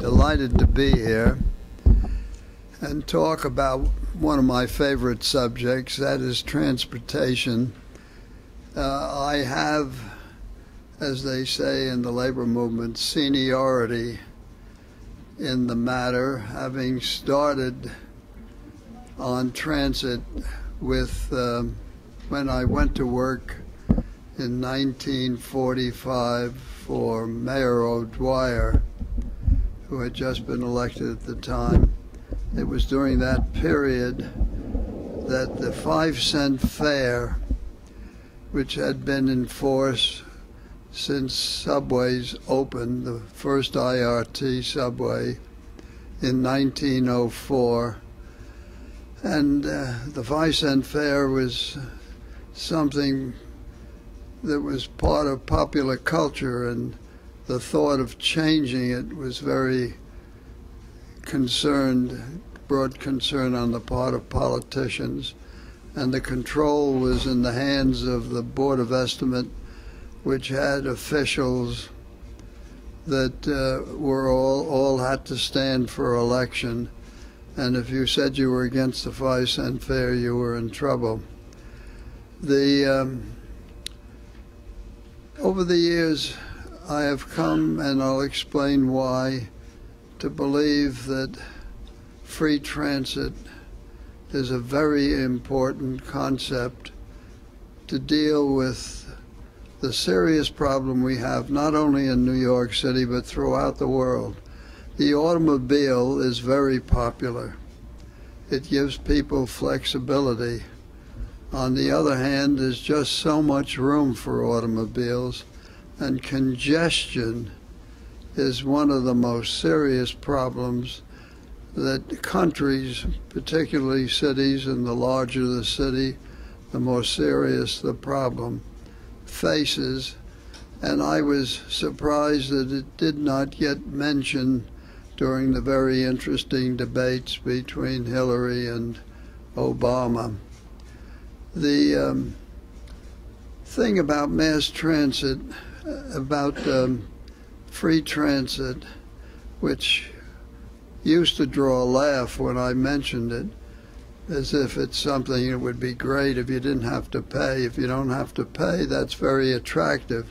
delighted to be here and talk about one of my favorite subjects, that is transportation. Uh, I have, as they say in the labor movement, seniority in the matter, having started on transit with um, when I went to work in 1945 for Mayor O'Dwyer, who had just been elected at the time. It was during that period that the five cent fare, which had been in force since subways opened, the first IRT subway in 1904, and uh, the five cent fare was something that was part of popular culture, and the thought of changing it was very concerned, brought concern on the part of politicians, and the control was in the hands of the Board of Estimate, which had officials that uh, were all all had to stand for election, and if you said you were against the five cent fare, you were in trouble. The um, over the years, I have come, and I'll explain why, to believe that free transit is a very important concept to deal with the serious problem we have not only in New York City but throughout the world. The automobile is very popular. It gives people flexibility. On the other hand, there's just so much room for automobiles, and congestion is one of the most serious problems that countries, particularly cities, and the larger the city, the more serious the problem faces. And I was surprised that it did not get mentioned during the very interesting debates between Hillary and Obama. The um, thing about mass transit, about um, free transit, which used to draw a laugh when I mentioned it, as if it's something that would be great if you didn't have to pay. If you don't have to pay, that's very attractive.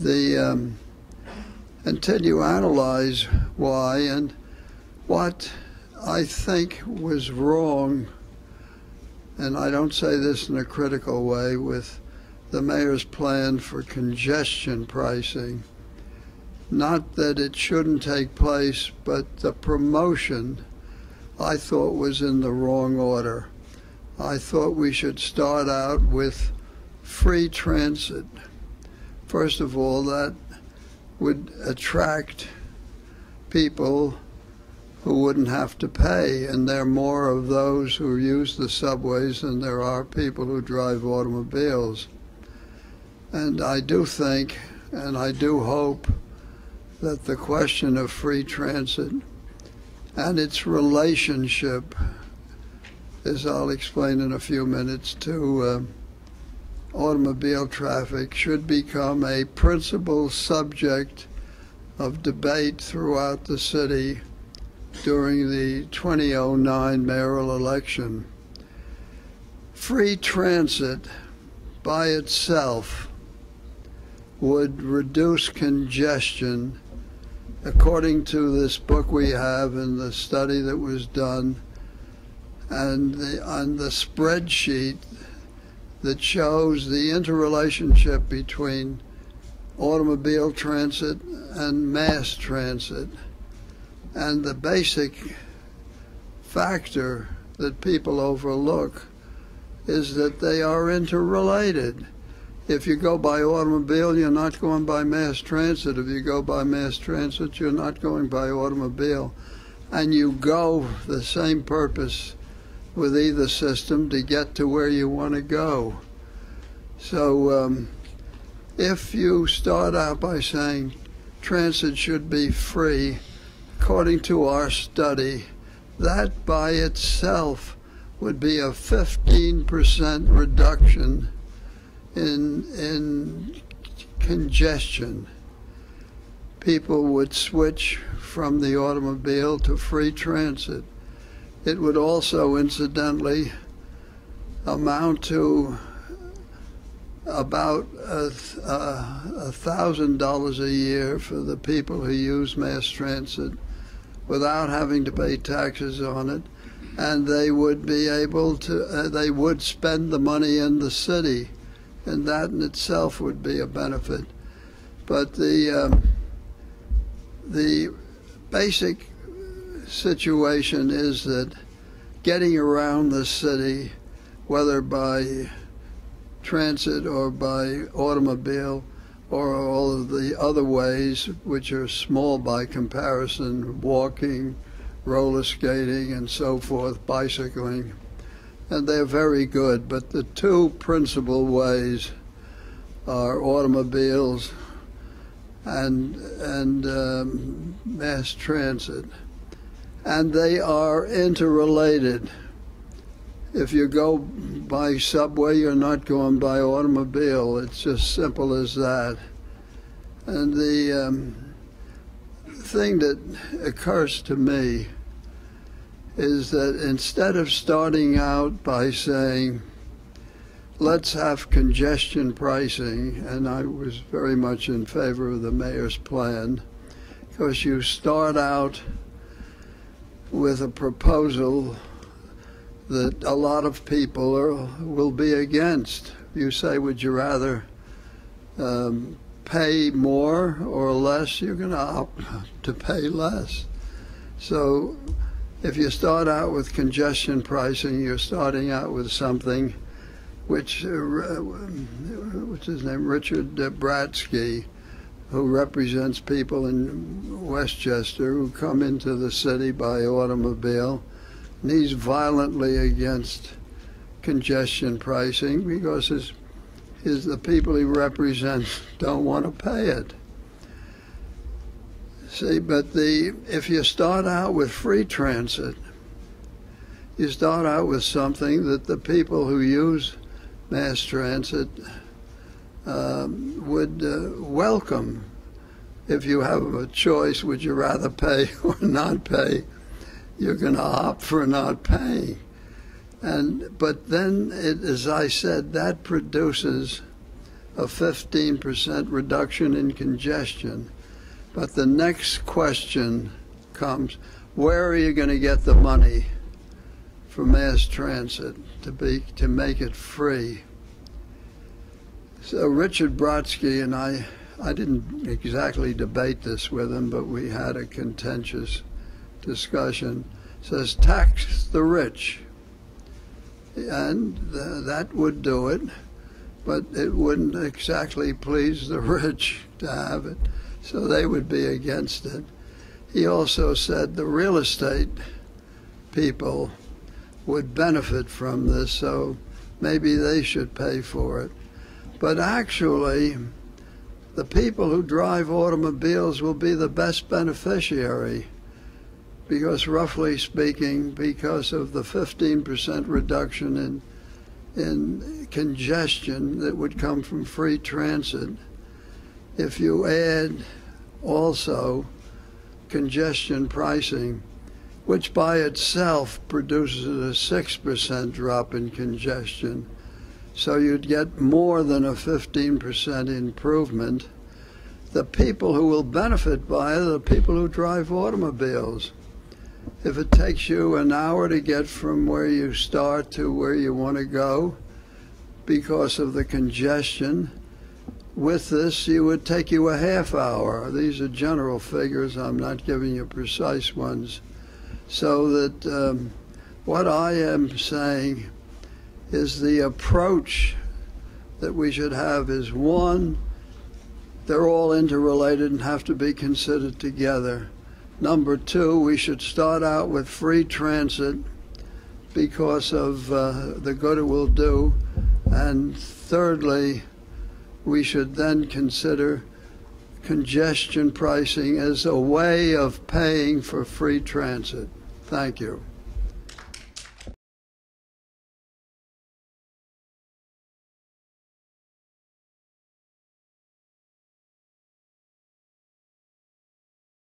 The um, until you analyze why and what I think was wrong and I don't say this in a critical way, with the mayor's plan for congestion pricing. Not that it shouldn't take place, but the promotion I thought was in the wrong order. I thought we should start out with free transit. First of all, that would attract people who wouldn't have to pay, and there are more of those who use the subways than there are people who drive automobiles. And I do think, and I do hope, that the question of free transit and its relationship, as I'll explain in a few minutes, to uh, automobile traffic should become a principal subject of debate throughout the city during the 2009 mayoral election. Free transit by itself would reduce congestion according to this book we have and the study that was done and the, on the spreadsheet that shows the interrelationship between automobile transit and mass transit. And the basic factor that people overlook is that they are interrelated. If you go by automobile, you're not going by mass transit. If you go by mass transit, you're not going by automobile. And you go the same purpose with either system to get to where you want to go. So um, if you start out by saying transit should be free, according to our study, that by itself would be a 15% reduction in, in congestion. people would switch from the automobile to free transit. It would also, incidentally, amount to about a, a thousand dollars a year for the people who use mass transit without having to pay taxes on it and they would be able to uh, they would spend the money in the city and that in itself would be a benefit but the um, the basic situation is that getting around the city whether by transit or by automobile or all of the other ways, which are small by comparison, walking, roller skating, and so forth, bicycling. And they're very good, but the two principal ways are automobiles and, and um, mass transit. And they are interrelated. If you go by subway, you're not going by automobile. It's just simple as that. And the um, thing that occurs to me is that instead of starting out by saying, let's have congestion pricing, and I was very much in favor of the mayor's plan, because you start out with a proposal that a lot of people are, will be against. You say, would you rather um, pay more or less? You're going to opt to pay less. So if you start out with congestion pricing, you're starting out with something which, uh, what's his name, Richard Brodsky, who represents people in Westchester who come into the city by automobile and he's violently against congestion pricing because his, his, the people he represents don't want to pay it. See, but the if you start out with free transit, you start out with something that the people who use mass transit um, would uh, welcome. If you have a choice, would you rather pay or not pay? you're going to opt for not paying. And but then, it, as I said, that produces a 15% reduction in congestion. But the next question comes: Where are you going to get the money for mass transit to be to make it free? So Richard Brodsky and I, I didn't exactly debate this with him, but we had a contentious discussion says tax the rich. And th- that would do it, but it wouldn't exactly please the rich to have it, so they would be against it. He also said the real estate people would benefit from this, so maybe they should pay for it. But actually, the people who drive automobiles will be the best beneficiary because roughly speaking, because of the 15% reduction in in congestion that would come from free transit, if you add also congestion pricing, which by itself produces a 6% drop in congestion, so you'd get more than a 15% improvement. The people who will benefit by it are the people who drive automobiles if it takes you an hour to get from where you start to where you want to go because of the congestion, with this, it would take you a half hour. These are general figures, I'm not giving you precise ones. So that um, what I am saying is the approach that we should have is one, they're all interrelated and have to be considered together. Number two, we should start out with free transit because of uh, the good it will do. And thirdly, we should then consider congestion pricing as a way of paying for free transit. Thank you.